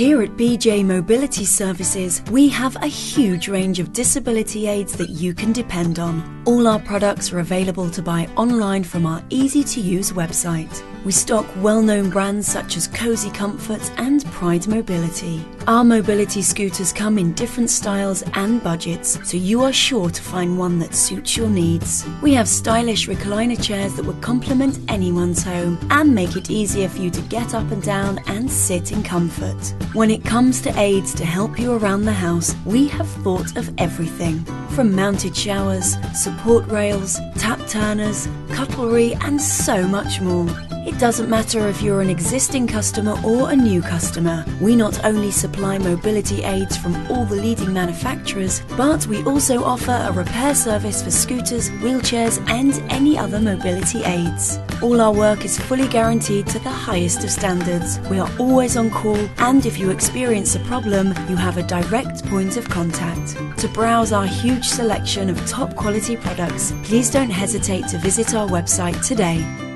Here at Beejay Mobility Services, we have a huge range of disability aids that you can depend on. All our products are available to buy online from our easy to use website. We stock well known brands such as Cozy Comfort and Pride Mobility. Our mobility scooters come in different styles and budgets, so you are sure to find one that suits your needs. We have stylish recliner chairs that would complement anyone's home and make it easier for you to get up and down and sit in comfort. When it comes to aids to help you around the house, we have thought of everything from mounted showers, support rails, tap turners, cutlery, and so much more. It doesn't matter if you're an existing customer or a new customer. We not only supply mobility aids from all the leading manufacturers, but we also offer a repair service for scooters, wheelchairs, and any other mobility aids. All our work is fully guaranteed to the highest of standards. We are always on call, and if you experience a problem, you have a direct point of contact. To browse our huge selection of top quality products, please don't hesitate to visit our website today.